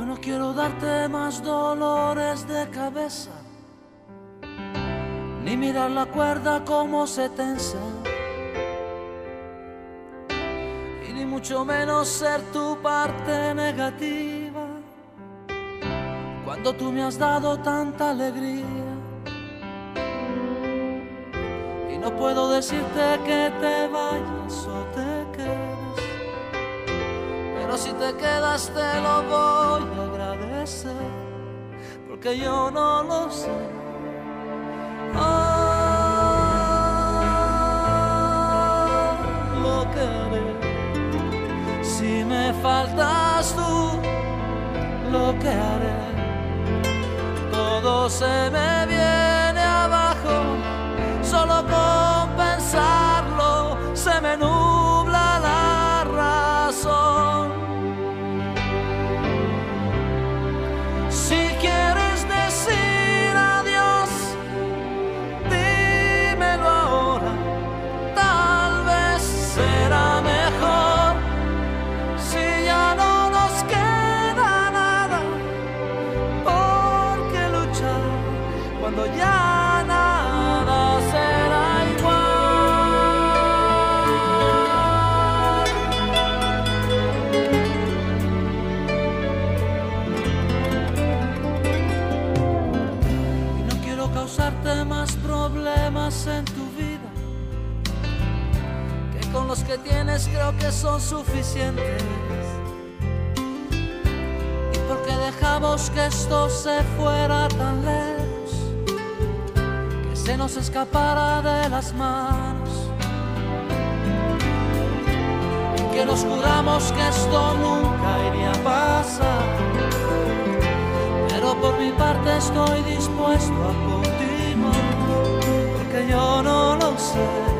no quiero darte más dolores de cabeza, ni mirar la cuerda como se tensa, y ni mucho menos ser tu parte negativa, cuando tú me has dado tanta alegría. Y no puedo decirte que te vayas o te quedes, pero si te quedas te lo voy a agradecer, porque yo no lo sé. Ah, lo que haré si me faltas tú, lo que haré, todo se me viene abajo, solo con pensarlo se me nubla ya nada será igual. Y no quiero causarte más problemas en tu vida que con los que tienes creo que son suficientes. Y porque dejamos que esto se fuera tan lejos, se nos escapara de las manos. Que nos juramos que esto nunca iría a pasar. Pero por mi parte estoy dispuesto a continuar, porque yo no lo sé.